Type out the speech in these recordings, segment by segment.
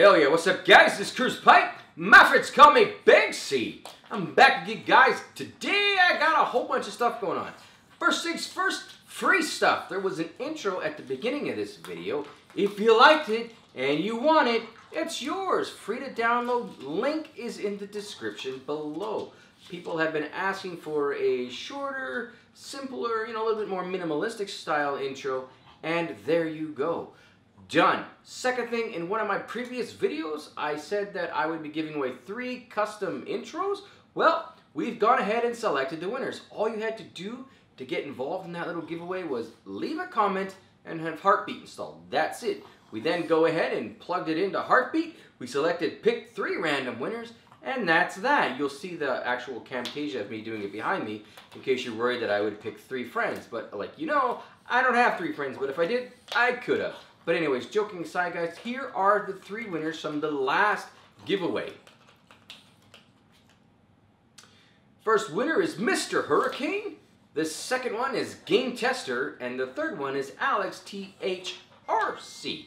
Hell yeah, what's up guys? This is Curtis Pipe. My friends call me Big C. I'm back again guys. Today I got a whole bunch of stuff going on. First things first, free stuff. There was an intro at the beginning of this video. If you liked it and you want it, it's yours. Free to download. Link is in the description below. People have been asking for a shorter, simpler, you know, a little bit more minimalistic style intro. And there you go. Done. Second thing, in one of my previous videos, I said that I would be giving away three custom intros. Well, we've gone ahead and selected the winners. All you had to do to get involved in that little giveaway was leave a comment and have Heartbeat installed. That's it. We then go ahead and plugged it into Heartbeat. We selected pick three random winners, and that's that. You'll see the actual Camtasia of me doing it behind me, in case you're worried that I would pick three friends. But like you know, I don't have three friends, but if I did, I could have. But anyways, joking aside, guys, here are the three winners from the last giveaway. First winner is Mr. Hurricane. The second one is Game Tester. And the third one is Alex THRC.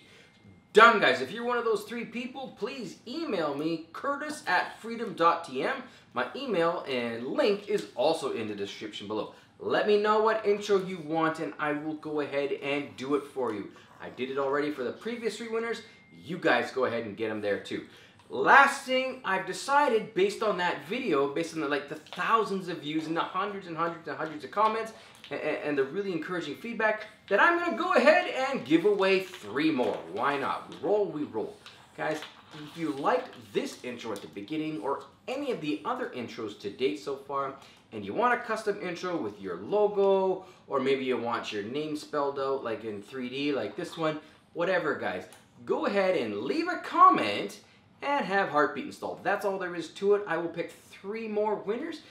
Done, guys. If you're one of those three people, please email me, curtis at freedom.tm. My email and link is also in the description below. Let me know what intro you want and I will go ahead and do it for you. I did it already for the previous three winners. You guys go ahead and get them there too. Last thing I've decided based on that video, based on the, like the thousands of views and the hundreds and hundreds and hundreds of comments and, and the really encouraging feedback, that I'm gonna go ahead and give away three more. Why not? Roll, we roll. Guys, if you liked this intro at the beginning or any of the other intros to date so far, and you want a custom intro with your logo, or maybe you want your name spelled out like in 3D, like this one, whatever guys, go ahead and leave a comment and have Heartbeat installed. That's all there is to it. I will pick three more winners.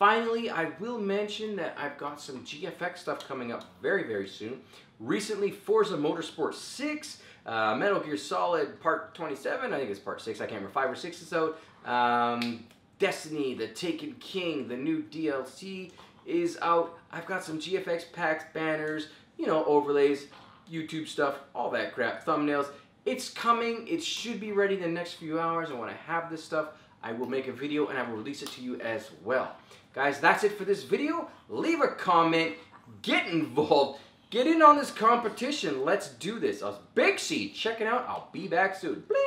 Finally, I will mention that I've got some GFX stuff coming up very, very soon. Recently, Forza Motorsport 6, uh, Metal Gear Solid Part 27, I think it's Part 6, I can't remember, 5 or 6 is out. Um, Destiny, The Taken King, the new DLC is out. I've got some GFX packs, banners, you know, overlays, YouTube stuff, all that crap, thumbnails. It's coming. It should be ready in the next few hours. I want to have this stuff, I will make a video and I will release it to you as well. Guys, that's it for this video. Leave a comment. Get involved. Get in on this competition. Let's do this. I was Big C checking out. I'll be back soon. Bling!